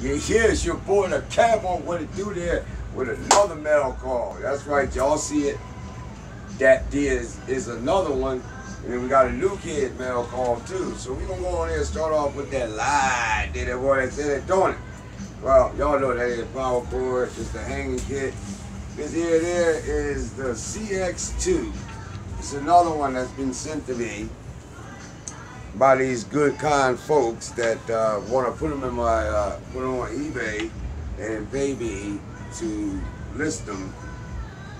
Yeah, here's your boy the Camo. What it do there with another mail call. That's right, y'all see it. That is is another one. And then we got a NukeHead mail call too. So we gonna go on there and start off with that lie. Did that boy that said it doing it. Well, y'all know that is power cord, it's the hanging kit. This here there is the CX2. It's another one that's been sent to me by these good kind folks that uh, want to put them in my uh, put them on eBay and me to list them.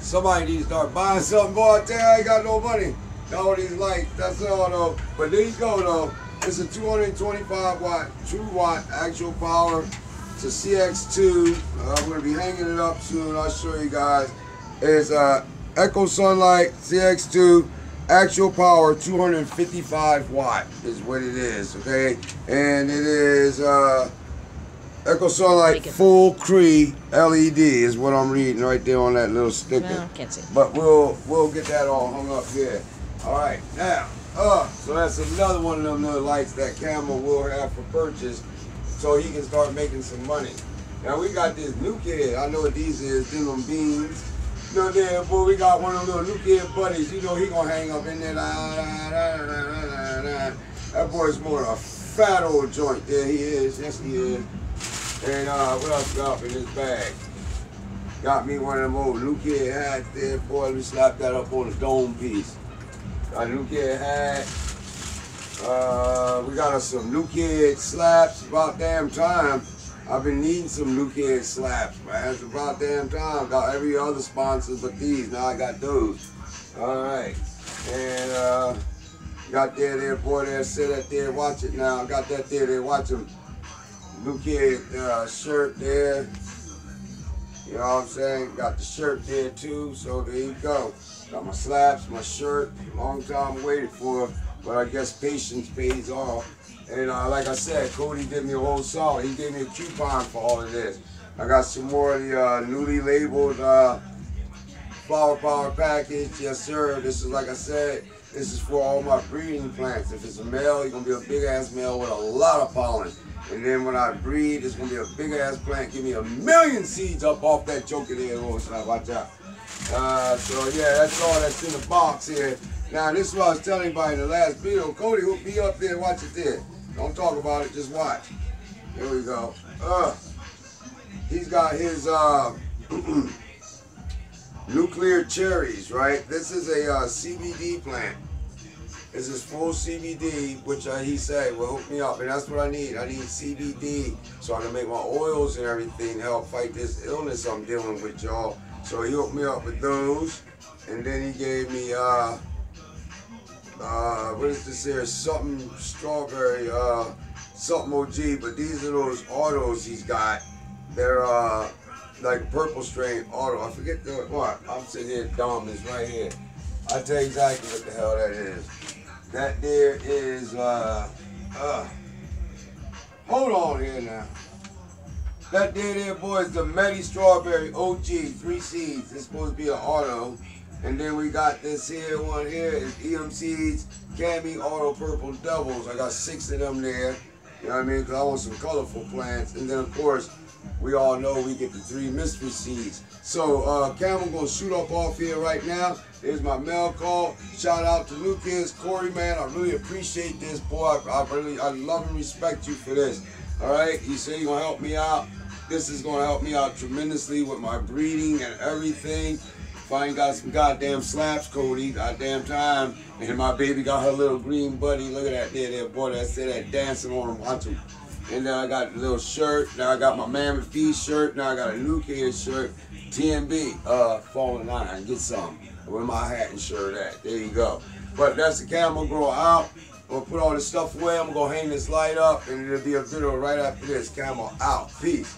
Somebody needs to start buying something, boy. I tell you, I ain't got no money. Got All these lights, that's all though. But there you go though. It's a 225 watt, 2 watt actual power. It's a CX2. Uh, I'm gonna be hanging it up soon. I'll show you guys. It's uh, Echo Sunlight CX2 actual power 255 watt is what it is okay? And it is uh echo sunlight full cree led is what i'm reading right there on that little sticker. No, can't see. but we'll we'll get that all hung up here. All right now uh so that's another one of them little lights that Camo will have for purchase so he can start making some money. Now we got this NukeHead. I know what these is them beans you know, there, boy, we got one of them little NukeHead buddies. You know, he gonna hang up in there. Nah, nah, nah, that boy's more a fat old joint. There he is. Yes, he is. And uh, what else got in his bag? Got me one of them old kid hats there. Boy, we slapped that up on the dome piece. Got a NukeHead hat. Uh, we got us some NukeHead slaps. About damn time. I've been needing some NukeHead slaps, man. It's about damn time. Got every other sponsor but these. Now I got those. All right. And uh, got there, there, boy, there, sit up there, watch it now. Got that there, there, watch them. NukeHead uh, shirt there. You know what I'm saying? Got the shirt there too. So there you go. Got my slaps, my shirt. Long time waited for, but I guess patience pays off. And uh, like I said, Cody did me a whole solid. He gave me a coupon for all of this. I got some more of the uh, newly labeled uh, Flower Power package. Yes, sir. This is, like I said, this is for all my breeding plants. If it's a male, you're going to be a big-ass male with a lot of pollen. And then when I breed, it's going to be a big-ass plant. Give me a million seeds up off that joker there. Oh, so watch out. Uh, so, yeah, that's all that's in the box here. Now, this is what I was telling anybody in the last video. Cody will be up there. Watch it there. Don't talk about it, just watch. Here we go. Uh, he's got his uh, nuclear cherries, right? This is a uh, CBD plant. This is full CBD, which uh, he said will hook me up, and that's what I need. I need CBD so I can make my oils and everything help fight this illness I'm dealing with, y'all. So he hooked me up with those, and then he gave me uh, uh, what is this here? Something strawberry, uh, something OG, but these are those autos he's got. They're uh, like purple strain auto. I forget the what. I'm sitting here dumb. It's right here. I tell you exactly what the hell that is. That there is uh uh hold on here now. That there there boy is the Medi Strawberry OG, three seeds. It's supposed to be an auto. And then we got this here one here is EMC's Cami Auto Purple Doubles. I got six of them there. You know what I mean? Because I want some colorful plants. And then of course, we all know we get the three mystery seeds. So uh, Cam, I'm gonna shoot up off here right now. There's my mail call. Shout out to Lucas, Corey, man. I really appreciate this, boy. I, I really, I love and respect you for this. All right, you say you're gonna help me out. This is gonna help me out tremendously with my breeding and everything. I ain't got some goddamn slaps, Cody, goddamn time. And my baby got her little green buddy. Look at that there, there boy that said that dancing on him. Watch him. And then I got a little shirt. Now I got my Mammoth Feast shirt. Now I got a NukeHead shirt. TMB, uh, falling line. Get some. Where my hat and shirt at. There you go. But that's the camera grow out. I'm gonna put all this stuff away. I'm gonna go hang this light up and it'll be a video right after this. Camo out. Peace.